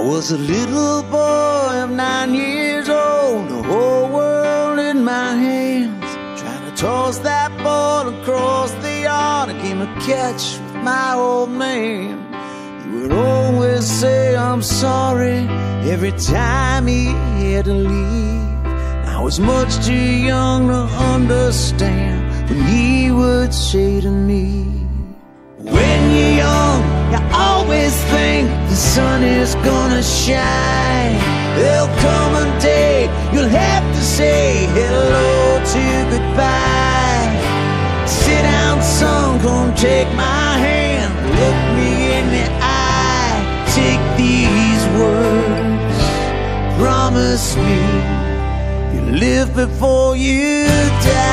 I was a little boy of nine years old, the whole world in my hands. Trying to toss that ball across the yard. I came a catch with my old man. He would always say, I'm sorry, every time he had to leave. I was much too young to understand when he would say to me, When you're young, shine. There'll come a day you'll have to say hello to goodbye. Sit down, son, come take my hand, look me in the eye. Take these words, promise me you live before you die.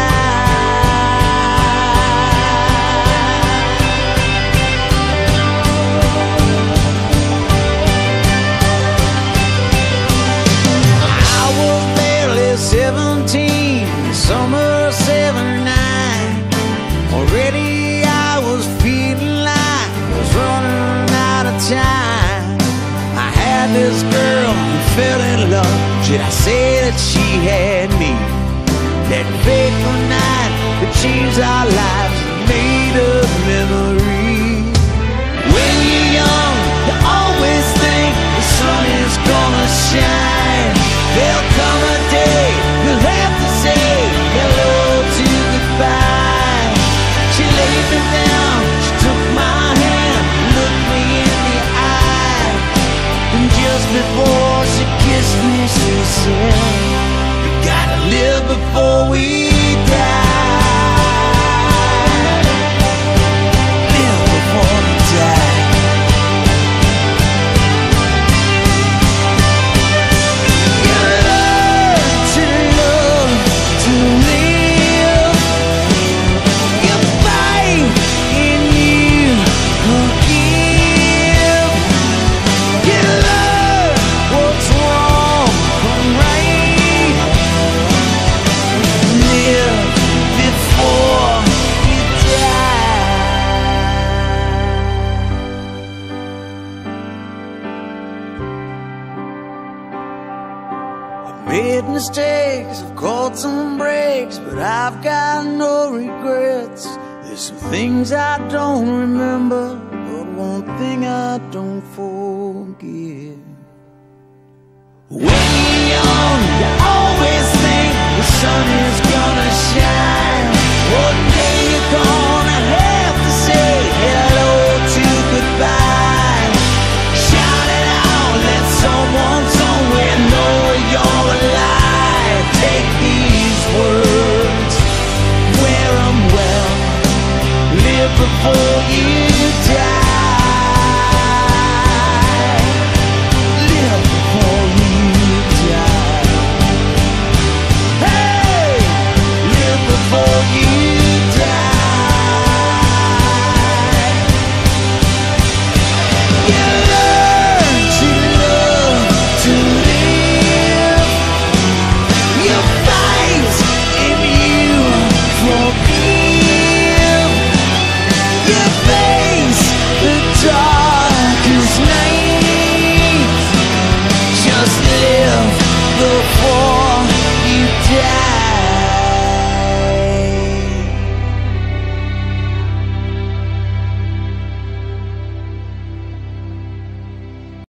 Summer 79. Already I was feeling like I was running out of time. I had this girl and fell in love. Should I say that she had me? That fateful night that changed our Made mistakes, I've caught some breaks, but I've got no regrets. There's some things I don't remember, but one thing I don't forget. When you're young,